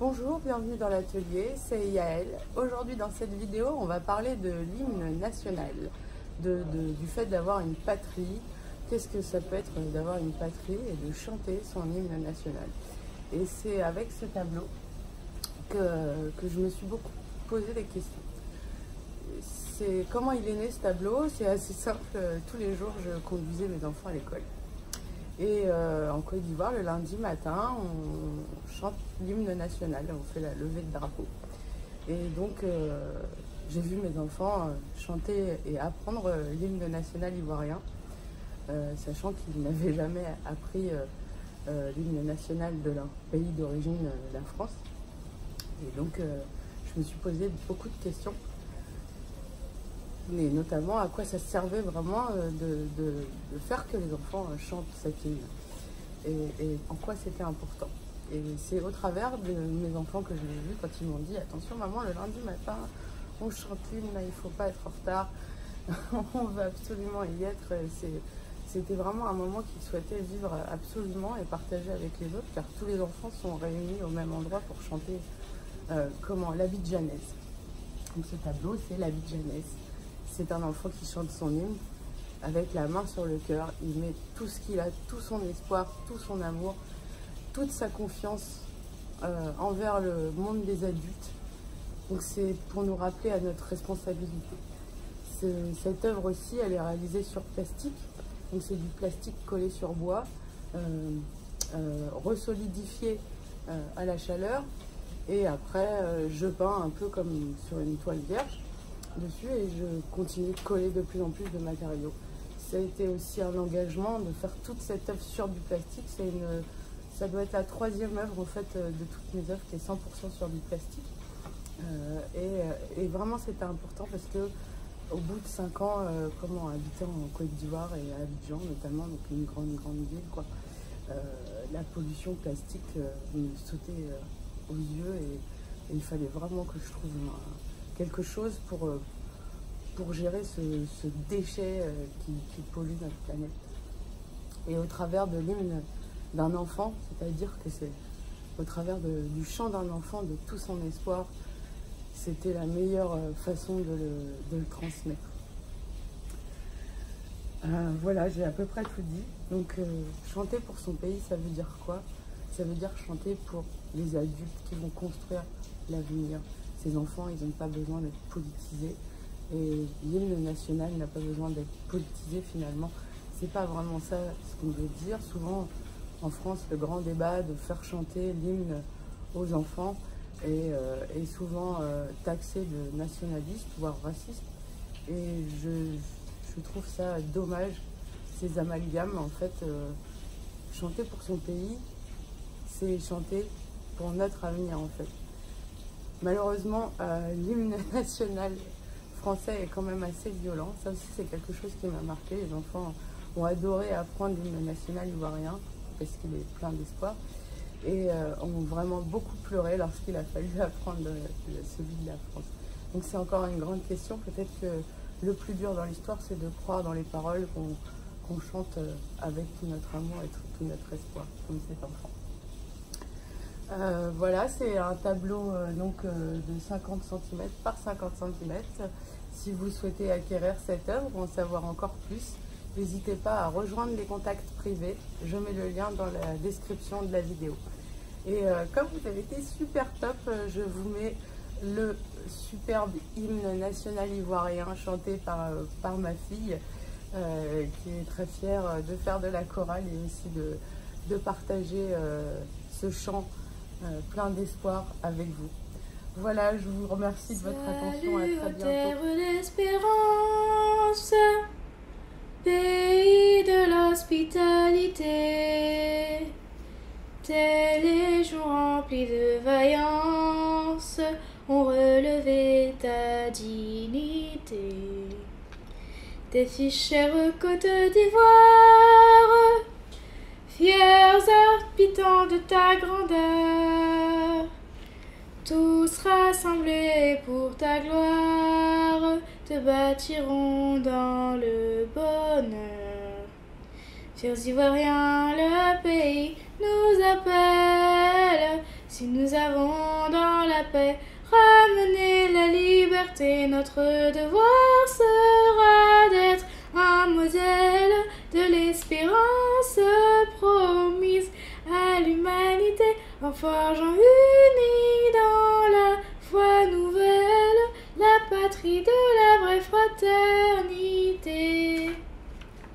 Bonjour, bienvenue dans l'atelier, c'est Yael. Aujourd'hui dans cette vidéo, on va parler de l'hymne national, du fait d'avoir une patrie, qu'est-ce que ça peut être d'avoir une patrie et de chanter son hymne national? Et c'est avec ce tableau que, que je me suis beaucoup posé des questions. C'est comment il est né ce tableau? C'est assez simple, tous les jours je conduisais mes enfants à l'école. Et euh, en Côte d'Ivoire, le lundi matin, on chante l'hymne national, on fait la levée de drapeau. Et donc, euh, j'ai vu mes enfants euh, chanter et apprendre l'hymne national ivoirien, sachant qu'ils n'avaient jamais appris l'hymne national de leur pays d'origine, la France. Et donc, je me suis posé beaucoup de questions mais notamment à quoi ça servait vraiment euh, de, faire que les enfants euh, chantent cette hymne et, en quoi c'était important. Et c'est au travers de mes enfants que je l'ai vu quand ils m'ont dit attention maman le lundi matin on chante l'hymne, il ne faut pas être en retard, on veut absolument y être. C'était vraiment un moment qu'ils souhaitaient vivre absolument et partager avec les autres car tous les enfants sont réunis au même endroit pour chanter euh, comment la vie de Jeannès. Donc ce tableau c'est la vie de Jeannès c'est un enfant qui chante son hymne avec la main sur le cœur. Il met tout ce qu'il a, tout son espoir, tout son amour, toute sa confiance euh, envers le monde des adultes. Donc c'est pour nous rappeler à notre responsabilité. Cette œuvre aussi, elle est réalisée sur plastique. Donc c'est du plastique collé sur bois, euh, euh, resolidifié à la chaleur. Et après, je peins un peu comme sur une toile vierge dessus et je continue de coller de plus en plus de matériaux. Ça a été aussi un engagement de faire toute cette œuvre sur du plastique. Ça doit être la troisième œuvre en fait euh, de toutes mes œuvres qui est 100% sur du plastique. Euh, et, vraiment c'était important parce que au bout de cinq ans, euh, comment habitant en Côte d'Ivoire et à Abidjan notamment, donc une grande grande ville, quoi, la pollution plastique me sautait aux yeux et, il fallait vraiment que je trouve un, quelque chose pour, euh, pour gérer ce, déchet euh, qui, pollue notre planète. Et au travers de l'hymne d'un enfant, c'est-à-dire que c'est au travers du chant d'un enfant, de tout son espoir, c'était la meilleure euh, façon de le, transmettre. voilà, j'ai à peu près tout dit. Donc, chanter pour son pays, ça veut dire quoi? Ça veut dire chanter pour les adultes qui vont construire l'avenir, ces enfants, ils n'ont pas besoin d'être politisés. Et l'hymne national n'a pas besoin d'être politisé finalement. C'est pas vraiment ça ce qu'on veut dire. Souvent, en France, le grand débat de faire chanter l'hymne aux enfants est, euh, souvent euh, taxé de nationaliste, voire raciste. Et je, trouve ça dommage, ces amalgames. En fait, euh, chanter pour son pays, c'est chanter pour notre avenir en fait. Malheureusement, euh, l'hymne national français est quand même assez violent. Ça aussi, c'est quelque chose qui m'a marqué. Les enfants ont adoré apprendre l'hymne national ivoirien parce qu'il est plein d'espoir et euh, ont vraiment beaucoup pleuré lorsqu'il a fallu apprendre celui de la France. Donc c'est encore une grande question. Peut-être que le plus dur dans l'histoire, c'est de croire dans les paroles qu'on chante euh, avec tout notre amour et tout notre espoir, comme cet enfant. Euh, voilà, c'est un tableau euh, donc, euh, de 50 cm par 50 cm. Si vous souhaitez acquérir cette œuvre ou en savoir encore plus, n'hésitez pas à rejoindre les contacts privés. Je mets le lien dans la description de la vidéo. Et comme vous avez été super top, je vous mets le superbe hymne national ivoirien chanté par, ma fille, qui est très fière de faire de la chorale et aussi de partager ce chant euh, plein d'espoir avec vous. Voilà, je vous remercie de votre attention. À très bientôt. terre d'espérance, pays de l'hospitalité, tels les jours remplis de vaillance ont relevé ta dignité. Tes fichères côtes d'ivoire fiers habitants de ta grandeur, tous rassemblés pour ta gloire, te bâtiront dans le bonheur. Fiers Ivoiriens, le pays nous appelle, Si nous avons dans la paix ramené la liberté, notre devoir sera d'être un modèle de l'espérance promise à l'humanité en forgeant unis patrie de la vraie fraternité.